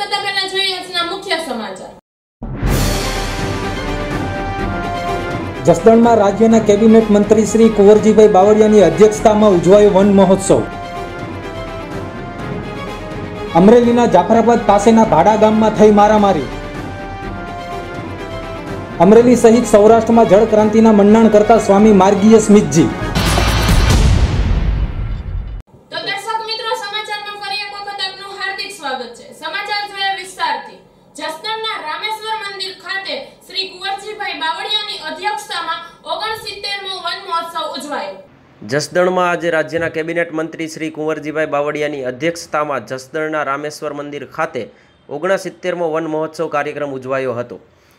કરતા પહેલા જોઈએ આજના મુખ્ય સમાચાર. જસદણમાં રાજ્યના કેબિનેટ મંત્રી શ્રી કુંવરજીભાઈ બાવળિયાની અધ્યક્ષતામાં ઉજવાયો વન મહોત્સવ. અમરેલીના જાફરાબાદ પાસેના ભાડા ગામમાં થઈ મારામારી. અમરેલી સહિત સૌરાષ્ટ્રમાં જળ ક્રાંતિના મંડાણ કરતા સ્વામી માર્ગીય સ્મિતજી. જસદણમાં આજે રાજ્યના કેબિનેટ મંત્રી શ્રી કુંવરજીભાઈ બાવળિયાની અધ્યક્ષતામાં જસદણના રામેશ્વર મંદિર ખાતે ઓગણસિત્તેરમો વન મહોત્સવ કાર્યક્રમ ઉજવાયો હતો,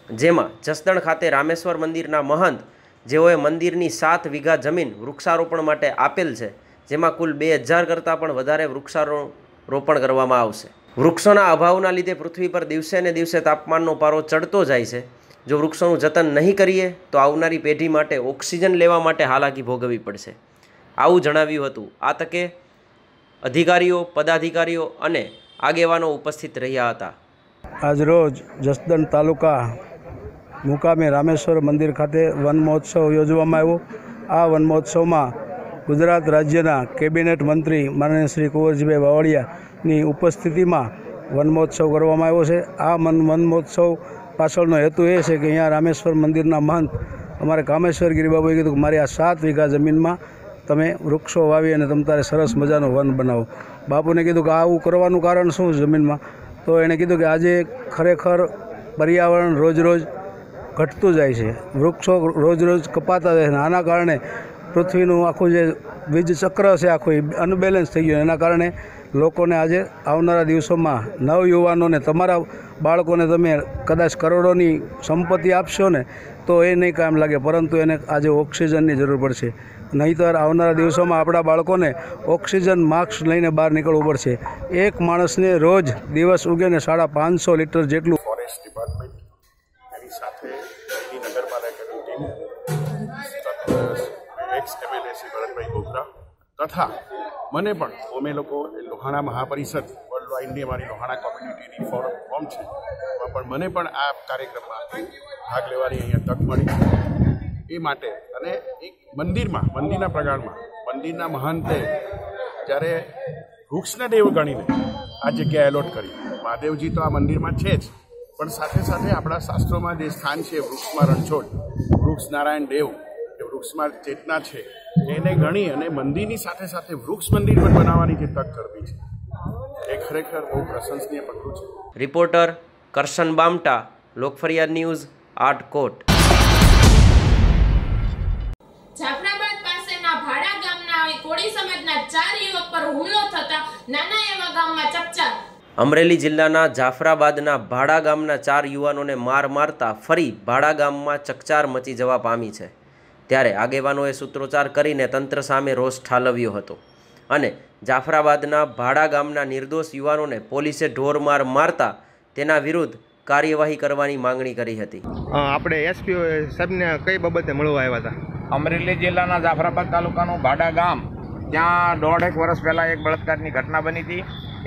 જેમાં જસદણ ખાતે રામેશ્વર મંદિરના મહંત, જેઓએ મંદિરની સાત વીઘા જમીન વૃક્ષારોપણ માટે આપેલ છે, જેમાં કુલ બે હજાર કરતાં પણ વધારે વૃક્ષારોપણ કરવામાં આવશે. વૃક્ષોના અભાવના લીધે પૃથ્વી પર દિવસે ને દિવસે તાપમાનનો પારો ચડતો જાય છે. જો વૃક્ષોનું જતન નહીં કરીએ, તો આવનારી પેઢી માટે ઓક્સિજન લેવા માટે હાલાકી ભોગવવી પડશે. આવું જણાવ્યું હતું. આ તકે અધિકારીઓ, પદાધિકારીઓ અને આગેવાનો ઉપસ્થિત રહ્યા હતા. આજરોજ જસદણ તાલુકા મુકામે રામેશ્વર મંદિર ખાતે વન મહોત્સવ યોજવામાં આવ્યો. આ વન મહોત્સવમાં ગુજરાત રાજ્યના કેબિનેટ મંત્રી માનનીય શ્રી કુંવરજીભાઈ બાવળિયાની ઉપસ્થિતિમાં વન મહોત્સવ કરવામાં આવ્યો છે. આ મન, વન મહોત્સવ પાછળનો હેતુ એ છે કે અહીંયા રામેશ્વર મંદિરના મહંત અમારે કામેશ્વર ગિરિબાબુએ કીધું કે મારી આ સાત વીઘા જમીનમાં તમે વૃક્ષો વાવી અને તમ તારે સરસ મજાનું વન બનાવો. બાપુને કીધું કે આવું કરવાનું કારણ શું જમીનમાં? તો એણે કીધું કે આજે ખરેખર પર્યાવરણ રોજ રોજ ઘટતું જાય છે. વૃક્ષો રોજ રોજ કપાતા જાય છે. આના કારણે પૃથ્વીનું આખું જે વીજ ચક્ર છે, આખું એ અનબેલેન્સ થઈ ગયું. એના કારણે લોકોને આજે આવનારા દિવસોમાં નવયુવાનોને તમારા બાળકોને તમે કદાચ કરોડોની સંપત્તિ આપશો ને, તો એ નહીં કામ લાગે, પરંતુ એને આજે ઓક્સિજનની જરૂર પડશે. નહીંતર આવનારા દિવસોમાં આપણા બાળકોને ઓક્સિજન માસ્ક લઈને બહાર નીકળવું પડશે. એક માણસને રોજ દિવસ ઉગેને સાડા પાંચસો લીટર જેટલું ફોરેસ્ટ ડિપાર્ટમેન્ટ એની સાથે નગરપાલિકાની તથા મને પણ, અમે લોકો લોહાણા મહાપરિષદ વાઇડની અમારી લોહાણા કોમ્યુનિટીની ફોરમ ફોર્મ છે. એમાં પણ મને પણ આ કાર્યક્રમમાં ભાગ લેવાની અહીંયા તક મળી. એ માટે અને એક મંદિરમાં, મંદિરના પ્રગાળમાં મંદિરના મહંતે જ્યારે વૃક્ષના દેવ ગણીને આ જગ્યા એલોટ કરી, મહાદેવજી તો આ મંદિરમાં છે જ. પણ સાથે સાથે આપણા શાસ્ત્રોમાં જે સ્થાન છે, વૃક્ષમાં રણછોડ, વૃક્ષ નારાયણ દેવ વૃક્ષમાં ચેતના છે, એને ગણી અને મંદિરની સાથે સાથે વૃક્ષ મંદિર પણ બનાવવાની જે તક કરવી છે. એ ખરેખર બહુ પ્રશંસનીય પગલું છે. Reporter Karshan Bamta Lokfariyad news Atkot. Jafrabad પાસેના ભાડા ગામના કોળી સમાજના ચાર યુવક પર હુમલો થતા નાના એવા ગામમાં ચકચાર. અમરેલી જિલ્લાના જાફરાબાદના ભાડા ગામના ચાર યુવાનોને માર મારતા ફરી ભાડા ગામમાં ચકચાર મચી જવા પામી છે. ત્યારે આગેવાનોએ સૂત્રોચ્ચાર કરીને તંત્ર સામે રોષ ઠાલવ્યો હતો. અને જાફરાબાદના ભાડા ગામના નિર્દોષ યુવાનોને પોલીસે ઢોરમાર મારતા તેના વિરુદ્ધ કાર્યવાહી કરવાની માંગણી કરી હતી. આપણે એસપી સાહેબને કઈ બાબતે મળવા આવ્યા હતા? અમરેલી જિલ્લાના જાફરાબાદ તાલુકાનું ભાડા ગામ ત્યાં દોઢેક વર્ષ પહેલાં એક બળાત્કારની ઘટના બની હતી.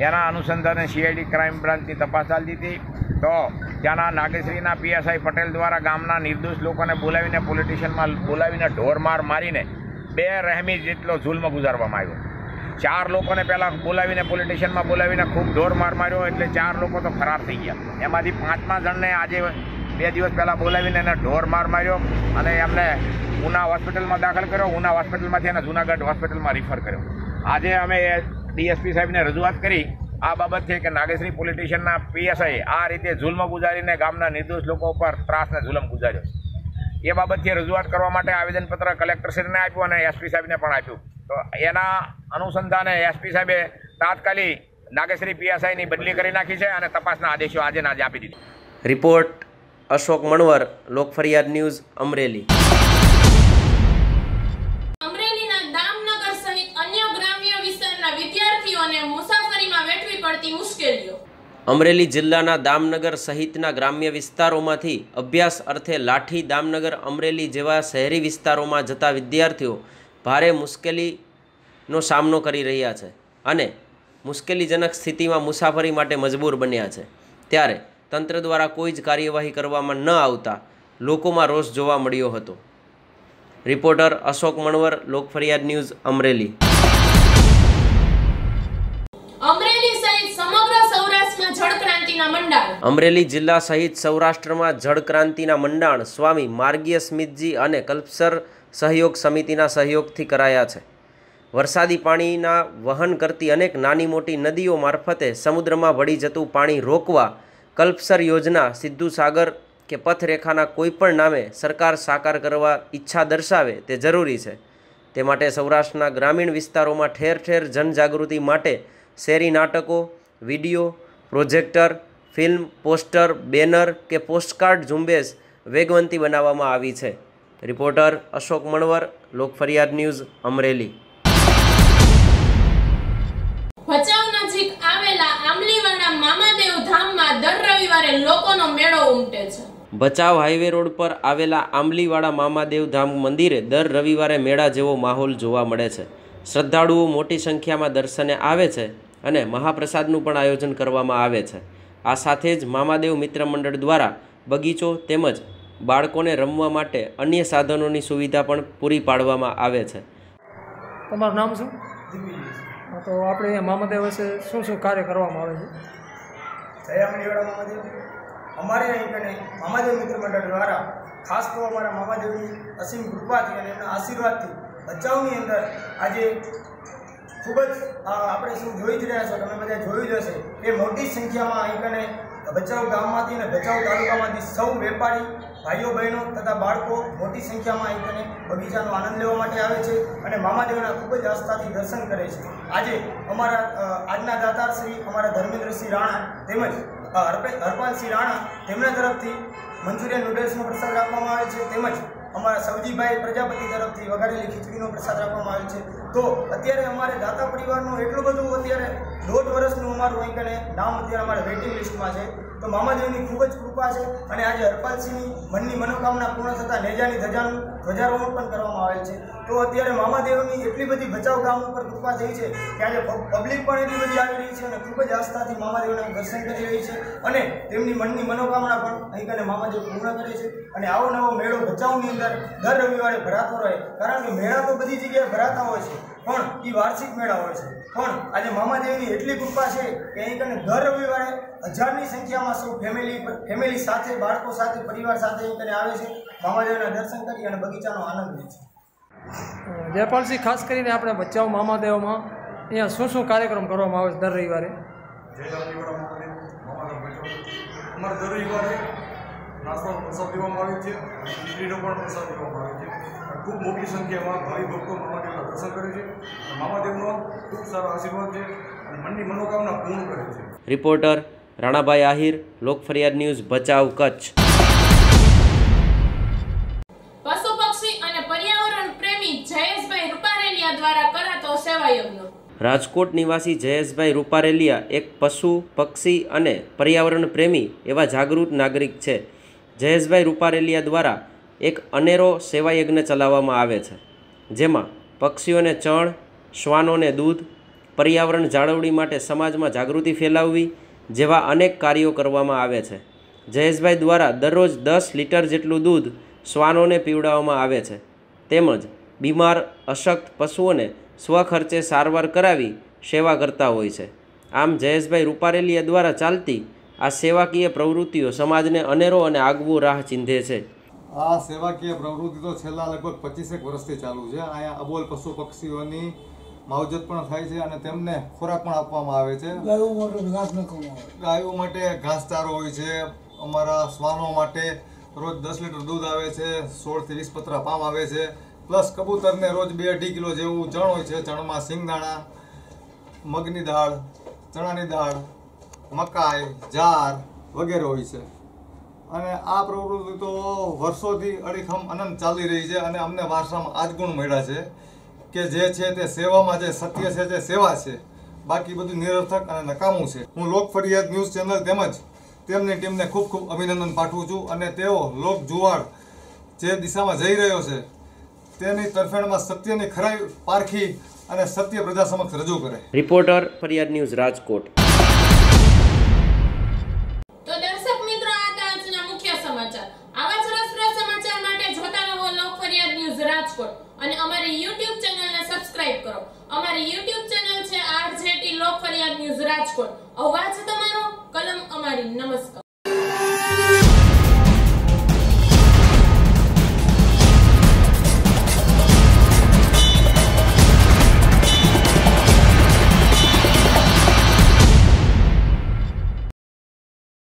એના અનુસંધાને સીઆઈડી ક્રાઇમ બ્રાન્ચની તપાસ ચાલતી હતી. તો ત્યાંના નાગેશ્રીના પીએસઆઈ પટેલ દ્વારા ગામના નિર્દોષ લોકોને બોલાવીને પોલિટિશિયનમાં બોલાવીને ઢોરમાર મારીને બે રહેમી જેટલો જુલ્મ ગુજારવામાં આવ્યો. ચાર લોકોને પહેલાં બોલાવીને પોલિટિશિયનમાં બોલાવીને ખૂબ ઢોર માર માર્યો એટલે ચાર લોકો તો ફરાર થઈ ગયા. એમાંથી પાંચમા જણને આજે બે દિવસ પહેલાં બોલાવીને એને ઢોર માર માર્યો અને એમને ઉના હોસ્પિટલમાં દાખલ કર્યો. ઉના હોસ્પિટલમાંથી એને જુનાગઢ હોસ્પિટલમાં રિફર કર્યો. આજે અમે ડીએસપી સાહેબને રજૂઆત કરી આ બાબત છે કે નાગેશ્રી પોલિટિશિયનના પીએસઆઈ આ રીતે જુલ્મ ગુજારીને ગામના નિર્દોષ લોકો ઉપર ત્રાસને જુલમ ગુજાર્યો એ બાબતથી રજૂઆત કરવા માટે આવેદનપત્ર કલેક્ટરશ્રીને આપ્યું અને એસપી સાહેબને પણ આપ્યું. તો એના અનુસંધાને એસપી સાહેબે તાત્કાલિક નાગેશ્રી પીએસઆઈની બદલી કરી નાખી છે અને તપાસના આદેશો આજે ને આજે આપી દીધી. Report Ashok Manvar Lokfariyad news Amreli. અમરેલીના દામનગર સહિત અન્ય ગ્રામ્ય વિસ્તારના વિદ્યાર્થીઓને મુસાફરીમાં વેઠવી પડતી મુશ્કેલીઓ. અમરેલી જિલ્લાના દામનગર સહિતના ગ્રામ્ય વિસ્તારોમાંથી અભ્યાસ અર્થે લાઠી દામનગર અમરેલી જેવા શહેરી વિસ્તારોમાં જતા વિદ્યાર્થીઓ ભારે મુશ્કેલીનો સામનો કરી રહ્યા છે અને મુશ્કેલીજનક સ્થિતિમાં મુસાફરી માટે મજબૂર બન્યા છે. ત્યારે તંત્ર દ્વારા કોઈ જ કાર્યવાહી કરવામાં ન આવતા લોકોમાં રોષ જોવા મળ્યો હતો. Reporter Ashok Manvar Lokfariyad news Amreli. Amreli જિલ્લા સહિત સૌરાષ્ટ્રમાં જળક્રાંતિના મંડાણ સ્વામી માર્ગીય સ્મિતજી અને કલ્પસર સહયોગ સમિતિના સહયોગથી કરાયા છે. વરસાદી પાણીના વહન કરતી અનેક નાની મોટી નદીઓ મારફતે સમુદ્રમાં વળી જતું પાણી રોકવા કલ્પસર યોજના સિદ્ધુ સાગર કે પથરેખાના કોઈપણ નામે સરકાર સાકાર કરવા ઈચ્છા દર્શાવે તે જરૂરી છે. તે માટે સૌરાષ્ટ્રના ગ્રામીણ વિસ્તારોમાં ઠેર ઠેર જનજાગૃતિ માટે શેરી નાટકો, video, projector, film, poster, banner કે પોસ્ટકાર્ડ ઝુંબેશ વેગવંતી બનાવવામાં આવી છે. Reporter Ashok Manvar Lokfariyad news Amreli. Bhachau નજીક આવેલા આંબલીવાડા મામાદેવ ધામમાં દર રવિવારે લોકોનો મેળો ઉમટે છે. ભચાઉ હાઈવે રોડ પર આવેલા આંબલીવાડા મામાદેવ ધામ મંદિરે દર રવિવારે મેળા જેવો માહોલ જોવા મળે છે. શ્રદ્ધાળુઓ મોટી સંખ્યામાં દર્શને આવે છે અને મહાપ્રસાદનું પણ આયોજન કરવામાં આવે છે. આ સાથે જ મામાદેવ મિત્ર મંડળ દ્વારા બગીચો તેમજ બાળકોને રમવા માટે અન્ય સાધનોની સુવિધા પણ પૂરી પાડવામાં આવે છે. તમારું નામ શું? તો આપણે અહીંયા મામાદેવ વિશે શું શું કાર્ય કરવામાં આવે છે? મામાદેવ. અમારે અહીં કને મામાદેવ મિત્ર મંડળ દ્વારા ખાસ તો અમારા મામાદેવની અસીમ કૃપાથી અને એમના આશીર્વાદથી બચાવની અંદર આજે ખૂબ જ આપણે શું જોઈ જ રહ્યા છો તમે બધા જોયું જ હશે એ મોટી સંખ્યામાં અહીં કને ભચાઉ ગામમાંથી અને ભચાઉ તાલુકામાંથી સૌ વેપારી, ભાઈઓ, બહેનો તથા બાળકો મોટી સંખ્યામાં અહીં તેને બગીચાનો આનંદ લેવા માટે આવે છે અને મામાદેવના ખૂબ જ આસ્થાથી દર્શન કરે છે. આજે અમારા આજના દાતાર શ્રી અમારા ધર્મેન્દ્રસિંહ રાણા તેમજ હરપે- હરપાલસિંહ રાણા તેમના તરફથી મંચુરિયન નૂડલ્સનો પ્રસાદ રાખવામાં આવે છે તેમજ અમારા સવજીભાઈ પ્રજાપતિ તરફથી વઘારેલી ખીચડીનો પ્રસાદ રાખવામાં આવે છે. તો અત્યારે અમારે દાતા પરિવારનું એટલું બધું અત્યારે દોઢ વર્ષનું અમારું અહીં નામ અત્યારે અમારે વેઇટિંગ લિસ્ટમાં છે. તો મામાદેવની ખૂબ જ કૃપા છે અને આજે હરપાલસિંહની મનની મનોકામના પૂર્ણ થતાં નેજાની ધજાનું ધ્વજારોહણ પણ કરવામાં આવેલ છે. તો અત્યારે મામાદેવની એટલી બધી બચાવ ગામ ઉપર કૃપા થઈ છે કે આજે પબ્લિક પણ એટલી બધી આવી રહી છે અને ખૂબ જ આસ્થાથી મામાદેવના દર્શન કરી રહી છે અને તેમની મનની મનોકામના પણ અહીં કને મામાદેવ પૂર્ણ કરે છે અને આવો નવો મેળો ભચાઉની અંદર દર રવિવારે ભરાતો રહે. કારણ કે મેળા તો બધી જગ્યાએ ભરાતા હોય છે. પણ એ વાર્ષિક મેળા હોય છે. પણ આજે મામાદેવીની એટલી કૃપા છે કે અહીં કને દર રવિવારે હજારની સંખ્યામાં સૌ ફેમિલી ફેમિલી સાથે બાળકો સાથે પરિવાર સાથે અહીં કને આવે છે. મામાદેવના દર્શન કરી અને બગીચાનો આનંદ લે છે. જયપાલસિંહ ખાસ કરીને આપણે બચાવ મામાદેવમાં અહીંયા શું શું કાર્યક્રમ કરવામાં આવે છે દર રવિવારે? અમારે દર રવિવારે નાસ્તાનો પ્રસાદ દેવામાં આવે છે ખીચડીનો પણ પ્રસાદ દેવામાં આવે છે. ખૂબ મોટી સંખ્યામાં ભાવિ ભક્તો મામાદેવના દર્શન કરે છે. મામાદેવનો ખૂબ સારો આશીર્વાદ છે અને મનની મનોકામના પૂર્ણ કરે છે. Reporter Ranabhai Ahir Lokfariyad news Bhachau Kutch. પશુ પક્ષી અને પર્યાવરણ પ્રેમી જયેશભાઈ રૂપારેલિયા દ્વારા કરાતો સેવાયજ્ઞ. રાજકોટ નિવાસી જયેશભાઈ રૂપારેલિયા એક પશુ પક્ષી અને પર્યાવરણ પ્રેમી એવા જાગૃત નાગરિક છે. જયેશભાઈ રૂપારેલિયા દ્વારા એક અનેરો સેવાયજ્ઞ ચલાવવામાં આવે છે, જેમાં પક્ષીઓને ચણ, શ્વાનોને દૂધ, પર્યાવરણ જાળવણી માટે સમાજમાં જાગૃતિ ફેલાવવી જેવા અનેક કાર્યો કરવામાં આવે છે. જયેશભાઈ દ્વારા દરરોજ દસ લીટર જેટલું દૂધ શ્વાનોને પીવડાવવામાં આવે છે. તેમજ બીમાર, અશક્ત પશુઓને સ્વખર્ચે સારવાર કરાવી સેવા કરતા હોય છે. આમ જયેશભાઈ રૂપારેલીએ દ્વારા ચાલતી આ સેવાકીય પ્રવૃત્તિઓ સમાજને અનેરો અને આગવું રાહ ચીંધે છે. આ સેવાકીય પ્રવૃત્તિ તો છેલ્લા લગભગ પચીસેક વર્ષથી ચાલુ છે. અહીંયા અબોલ પશુ પક્ષીઓની માવજત પણ થાય છે અને તેમને ખોરાક પણ આપવામાં આવે છે. ગાયો માટે ઘાસચારો હોય છે. અમારા શ્વાનો માટે રોજ દસ લીટર દૂધ આવે છે. સોળથી વીસ પતરા પામ આવે છે. પ્લસ કબૂતરને રોજ બે અઢી કિલો જેવું ચણ હોય છે. ચણમાં સિંગદાણા મગની દાળ ચણાની દાળ મકાઈ જાર વગેરે હોય છે. અને આ પ્રવૃત્તિ તો વર્ષોથી અડીખમ અનંત ચાલી રહી છે અને અમને વારસામાં આજ ગુણ મળ્યા છે કે જે છે તે સેવામાં જે સત્ય છે તે સેવા છે. બાકી બધું નિરર્થક અને નકામું છે. હું લોક ફરિયાદ ન્યૂઝ ચેનલ તેમજ તેમની ટીમને ખૂબ ખૂબ અભિનંદન પાઠવું છું અને તેઓ લોક જુવાળ જે દિશામાં જઈ રહ્યો છે તેની તરફેણમાં સત્યની ખરાઈ પારખી અને સત્ય પ્રજા સમક્ષ રજૂ કરે. રિપોર્ટર ફરિયાદ ન્યૂઝ રાજકોટ. ન્યૂઝ રાજકોટ. અવાજ તમારો? કલમ અમારી. નમસ્કાર.